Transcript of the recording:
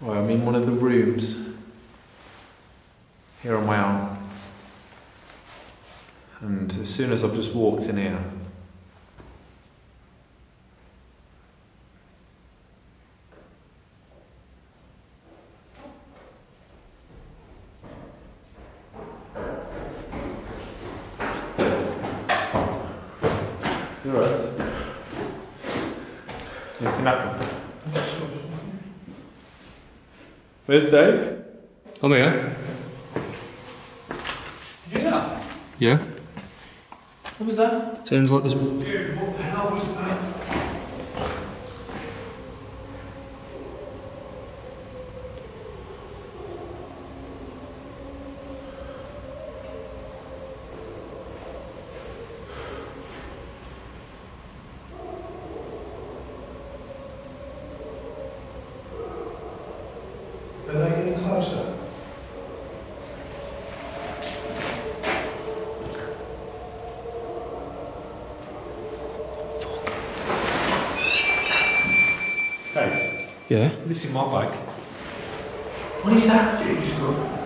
I'm in one of the rooms here on my own. And as soon as I've just walked in here, You alright? Anything happened? Where's Dave? I'm here. Yeah. Yeah. What was that? Sounds like there's. Are they? Dave, Yeah. this is my bike. What is that?